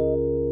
Música